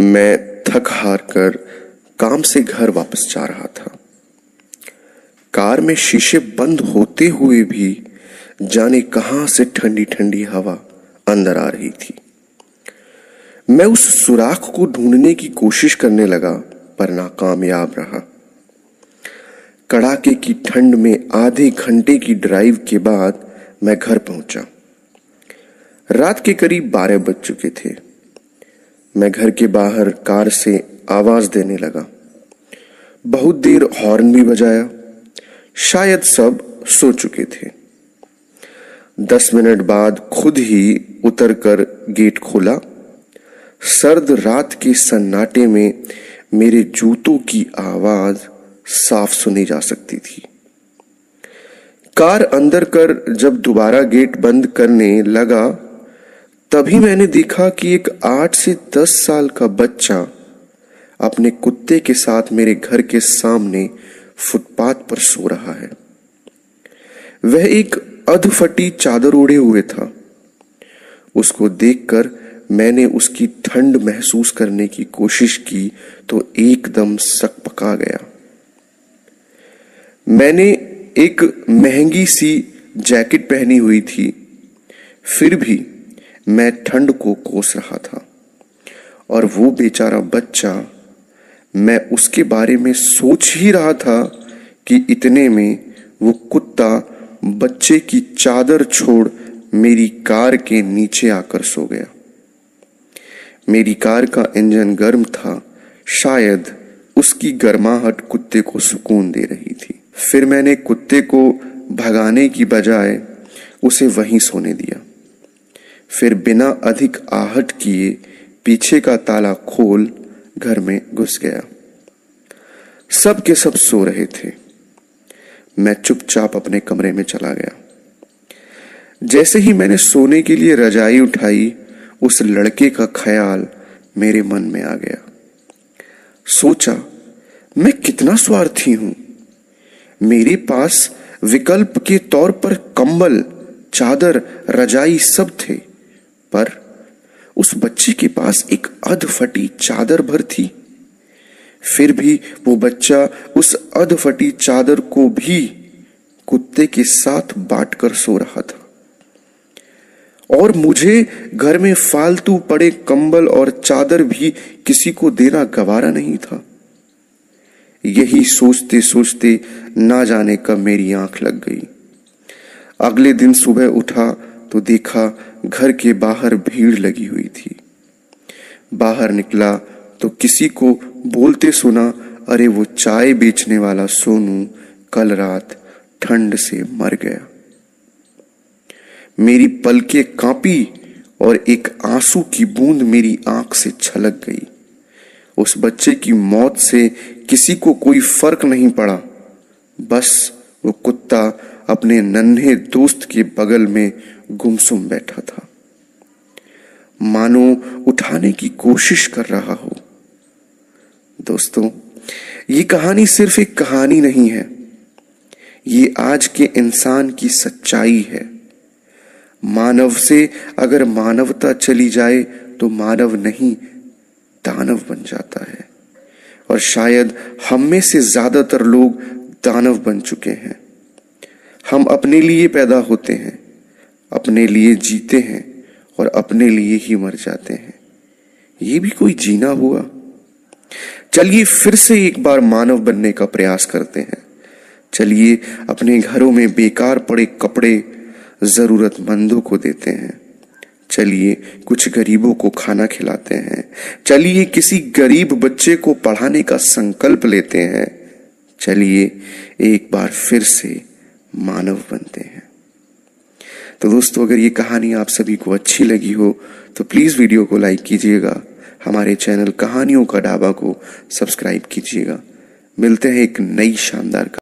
मैं थक हार कर काम से घर वापस जा रहा था। कार में शीशे बंद होते हुए भी जाने कहाँ से ठंडी ठंडी हवा अंदर आ रही थी। मैं उस सुराख को ढूँढने की कोशिश करने लगा, पर नाकामयाब रहा। कड़ाके की ठंड में आधे घंटे की ड्राइव के बाद मैं घर पहुँचा। रात के करीब बारह बज चुके थे। मैं घर के बाहर कार से आवाज़ देने लगा। बहुत देर हॉर्न भी बजाया। शायद सब सो चुके थे। दस मिनट बाद खुद ही उतरकर गेट खोला। सर्द रात के सन्नाटे में मेरे जूतों की आवाज़ साफ़ सुनी जा सकती थी। कार अंदर कर जब दोबारा गेट बंद करने लगा तभी मैंने देखा कि एक आठ से दस साल का बच्चा अपने कुत्ते के साथ मेरे घर के सामने फुटपाथ पर सो रहा है। वह एक अधफटी चादर ओढ़े हुए था। उसको देखकर मैंने उसकी ठंड महसूस करने की कोशिश की तो एकदम सक पका गया। मैंने एक महँगी सी जैकेट पहनी हुई थी। फिर भी मैं ठंड को कोस रहा था। और वो बेचारा बच्चा मैं उसके बारे में सोच ही रहा था कि इतने में वो कुत्ता बच्चे की चादर छोड़ मेरी कार के नीचे आकर सो गया। मेरी कार का इंजन गर्म था, शायद उसकी गर्माहट कुत्ते को सुकून दे रही थी। फिर मैंने कुत्ते को भगाने की बजाय उसे वहीं सोने दिया। फिर बिना अधिक आहट किए पीछे का ताला खोल घर में घुस गया। सब के सब सो रहे थे। मैं चुपचाप अपने कमरे में चला गया। जैसे ही मैंने सोने के लिए रजाई उठाई, उस लड़के का ख्याल मेरे मन में आ गया। सोचा, मैं कितना स्वार्थी हूँ। मेरे पास विकल्प के तौर पर कंबल, चादर, रजाई सब थे। पर उस बच्चे के पास एक अध फटी चादर भर थी। फिर भी वो बच्चा उस अध फटी चादर को भी कुत्ते के साथ बांटकर सो रहा था। और मुझे घर में फालतू पड़े कंबल और चादर भी किसी को देना गवारा नहीं था। यही सोचते सोचते ना जाने कब मेरी आँख लग गई। अगले दिन सुबह उठा तो देखा घर के बाहर भीड़ लगी हुई थी। बाहर निकला तो किसी को बोलते सुना, अरे वो चाय बेचने वाला सोनू कल रात ठंड से मर गया। मेरी पलके कांपी और एक आँसू की बूंद मेरी आँख से छलक गई। उस बच्चे की मौत से किसी को कोई फ़र्क नहीं पड़ा। बस वो कुत्ता अपने नन्हे दोस्त के बगल में गुमसुम बैठा था। मानो उठाने की कोशिश कर रहा हो। दोस्तों, ये कहानी सिर्फ़ एक कहानी नहीं है। ये आज के इंसान की सच्चाई है। मानव से अगर मानवता चली जाए तो मानव नहीं, दानव बन जाता है। और शायद हम में से ज़्यादातर लोग दानव बन चुके हैं। हम अपने लिए पैदा होते हैं। अपने लिए जीते हैं और अपने लिए ही मर जाते हैं। ये भी कोई जीना हुआ? चलिए फिर से एक बार मानव बनने का प्रयास करते हैं। चलिए अपने घरों में बेकार पड़े कपड़े जरूरतमंदों को देते हैं। चलिए कुछ गरीबों को खाना खिलाते हैं। चलिए किसी गरीब बच्चे को पढ़ाने का संकल्प लेते हैं। चलिए एक बार फिर से मानव बनते हैं। तो दोस्तों, अगर ये कहानी आप सभी को अच्छी लगी हो तो प्लीज़ वीडियो को लाइक कीजिएगा। हमारे चैनल कहानियों का ढाबा को सब्सक्राइब कीजिएगा। मिलते हैं एक नई शानदार